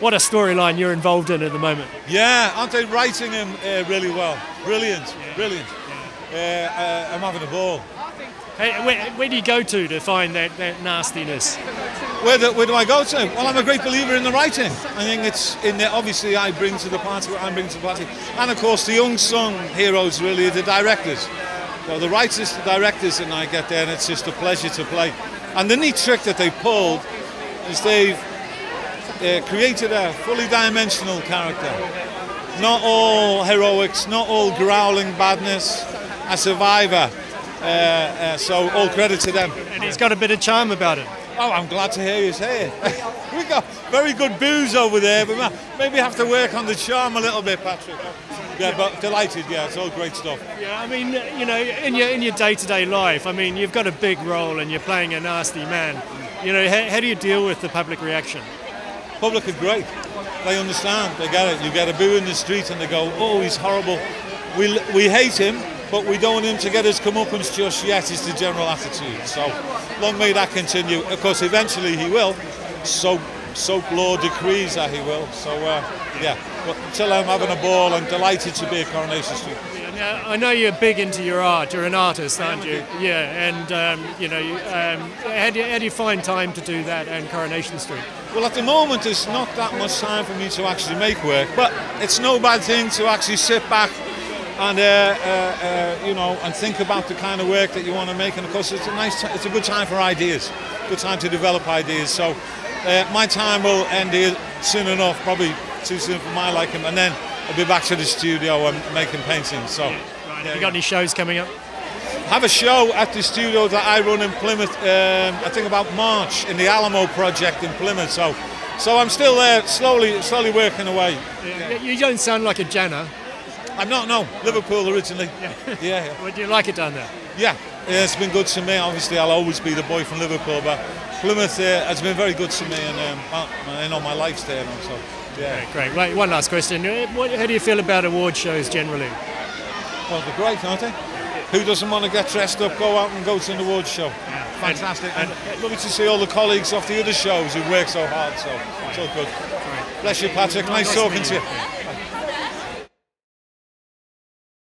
what a storyline you're involved in at the moment. Yeah, aren't they writing him uh, really well? Brilliant, brilliant. Uh, uh, I'm having a ball. Hey, where, where do you go to to find that, that nastiness? Where do, where do I go to? Well, I'm a great believer in the writing. I think it's in the, obviously I bring to the party what I bring to the party, and of course the young song heroes really are the directors. So the writers, the directors, and I get there, and it's just a pleasure to play. And the neat trick that they pulled is they've uh, created a fully dimensional character. Not all heroics, not all growling badness, a survivor. Uh, uh, so all credit to them. And he's got a bit of charm about it. Oh, I'm glad to hear you say it. we got very good boos over there, but maybe have to work on the charm a little bit, Patrick. Yeah, but delighted. Yeah, it's all great stuff. Yeah, I mean, you know, in your in your day-to-day life, I mean, you've got a big role and you're playing a nasty man. You know, how, how do you deal with the public reaction? Public are great. They understand. They get it. You get a boo in the street and they go, "Oh, he's horrible." We we hate him, but we don't want him to get his comeuppance just yet. Is the general attitude. So long may that continue. Of course, eventually he will. So soap law decrees that he will. So uh, yeah, but until I'm having a ball, I'm delighted to be at Coronation Street. I know you're big into your art. You're an artist, aren't you? Yeah, and um, you know, um, how, do you, how do you find time to do that and Coronation Street? Well, at the moment, there's not that much time for me to actually make work, but it's no bad thing to actually sit back and uh, uh, uh, you know and think about the kind of work that you want to make. And of course, it's a nice, it's a good time for ideas, good time to develop ideas. So uh, my time will end here soon enough, probably too soon for my liking, and then I'll be back to the studio and making paintings. So, yeah, right. have you got any shows coming up? have a show at the studio that I run in Plymouth. Um, I think about March in the Alamo project in Plymouth. So, so I'm still there, slowly, slowly working away. Yeah. You don't sound like a Janner. I'm not. No, Liverpool originally. Yeah. yeah, yeah. Would you like it down there? Yeah. yeah, it's been good to me. Obviously, I'll always be the boy from Liverpool, but Plymouth uh, has been very good to me, and um, you know my life's there now. So. Yeah. Great, great. Right, one last question. What, how do you feel about award shows generally? Well, they're great, aren't they? Who doesn't want to get dressed up, go out and go to an award show? Yeah. Fantastic. And, and lovely to see all the colleagues off the other shows who work so hard. So it's all good. Right. Bless you, Patrick. Nice, nice talking to you.